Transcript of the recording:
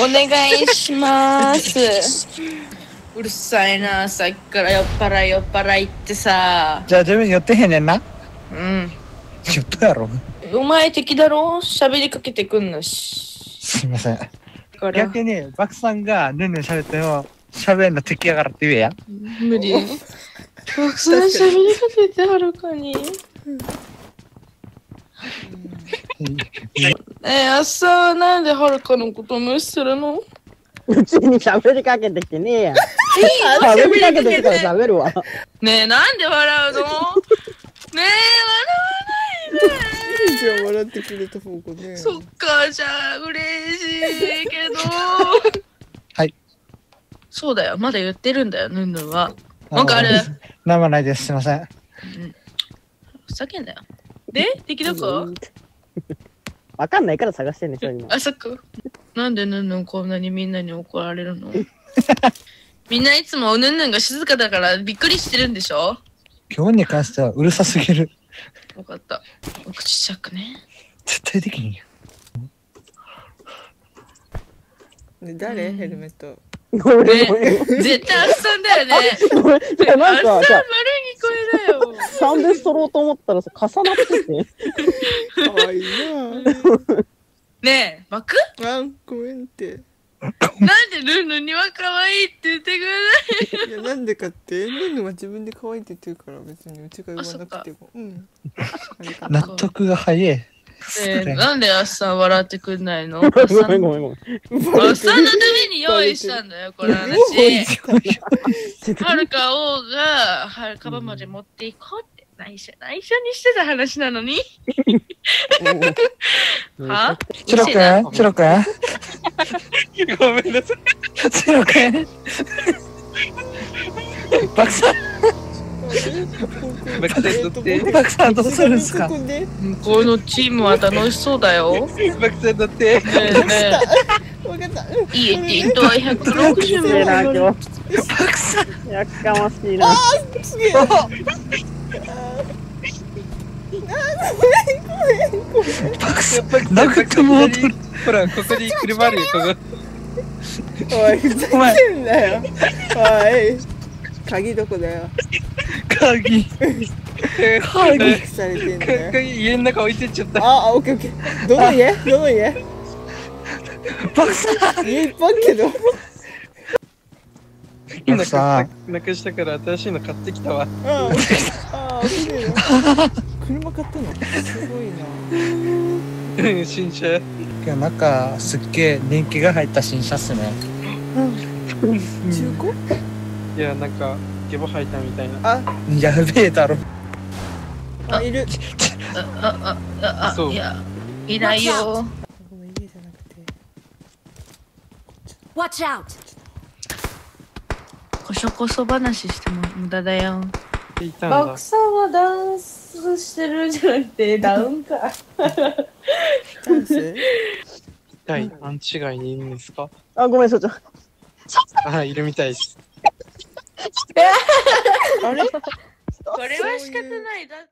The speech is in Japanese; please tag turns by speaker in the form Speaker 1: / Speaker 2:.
Speaker 1: お願いします。うるさいな、さっきから酔っ払い酔っ払いってさ。
Speaker 2: じゃあ自分寄ってへんねんな。
Speaker 1: うん。
Speaker 2: 寄ったやろ。
Speaker 1: お前敵だろ？喋りかけてくんなし。
Speaker 2: すいません。逆に、バクさんがぬんぬん喋っても、喋んの敵やからって言えや。
Speaker 1: 無理。たくさん喋りかけてはるかに。えー、朝はなんではるかのこと無視するの？
Speaker 3: うちに喋りかけてきてねえや ん。喋りかけてきたら喋るわ。
Speaker 1: ねえ、なんで笑うの？ねえ、笑わないで。
Speaker 4: じゃあ笑ってくれた方がね。
Speaker 1: そっか、じゃあ、嬉しいけど。
Speaker 2: はい。
Speaker 1: そうだよ、まだ言ってるんだよ、ヌンヌンは。わかる
Speaker 2: なんもないです。すいません。
Speaker 1: ふざけんなよ。で、敵どこ
Speaker 3: わかんないから探してんでしょ、今。
Speaker 1: あそこ。なんでヌンヌンこんなにみんなに怒られるの？みんないつもヌンヌンが静かだからびっくりしてるんでしょ？
Speaker 2: 今日に関してはうるさすぎる。
Speaker 1: わかった。お口チャックね。
Speaker 2: 絶対できんよ。
Speaker 4: ね誰ヘルメット。
Speaker 3: ごめんご
Speaker 1: ね。絶対あっさんだよね。
Speaker 3: ん3で揃うと思ったらさ重なってて。
Speaker 4: かわいいな。
Speaker 1: ねえバク
Speaker 4: あごめんって。
Speaker 1: なんでルンルンには可愛いって言ってくれない？
Speaker 4: いやなんでかってルンルンは自分で可愛いって言ってるから別にうちが言わなくても、うん、
Speaker 2: 納得が早い。
Speaker 1: ね。えなんであっさん笑ってくんないの？あ っ
Speaker 3: ご
Speaker 1: さん
Speaker 3: めんごめんごめん。
Speaker 1: あっさんのために用意したんだよ、この話。はるか王が、はるかばまで持っていこうって、内緒、内緒にしてた話なのに。は？
Speaker 2: チロくん？チロくん？
Speaker 5: ごめんなさい。
Speaker 2: チロくん？バクさん
Speaker 5: バクセン乗って。
Speaker 2: バクさんどうするんすか？
Speaker 1: 向こうのチームは楽しそうだよ。ね
Speaker 5: バクセン乗って。
Speaker 1: えね
Speaker 4: わかった。
Speaker 1: え、いいって言ったわ160
Speaker 3: すげえな、
Speaker 1: 万。
Speaker 3: 今日。やっかましいな。
Speaker 4: すげえ。
Speaker 2: バクさん殴ってもうとる。
Speaker 5: ほら、ここに車あるよ、ここ。
Speaker 4: おい、ふざけんなよ。おい。鍵どこだよ？
Speaker 2: 鍵。鍵。
Speaker 4: 隠されてんだよ。
Speaker 5: 鍵家の中置いてっちゃった。
Speaker 4: あ、あ、オッケーオッケー。どの家？どの家？
Speaker 2: バクさん
Speaker 4: 家いっぱいあるけど。
Speaker 2: バクさん。
Speaker 5: なくしたから新しいの買ってきたわ。
Speaker 4: うん。ああ、綺麗な。車買ったの？すごいな。
Speaker 5: 新車。
Speaker 2: 今日なんかすっげえ人気が入った新車っすね。
Speaker 4: 中古？
Speaker 5: いや、なんか、ゲボ吐いたみたいな。
Speaker 4: あ、
Speaker 2: やべえだろ。
Speaker 4: あ、いる。
Speaker 1: あ、あ、あ、あ、
Speaker 5: そう
Speaker 1: いや、いないよ。
Speaker 4: ごめん、家じゃなくて。
Speaker 6: Watch out!
Speaker 1: こそこそ話しても無駄だよ。
Speaker 5: いたんだ
Speaker 1: バク。さんはダンスしてるんじゃなくて、ダウンか。
Speaker 4: ダンス？
Speaker 5: はい、勘違いにいるんですか？
Speaker 3: あ、ごめん、所長。
Speaker 5: あ、いるみたいです。
Speaker 4: あれ？
Speaker 1: これは仕方ない。だって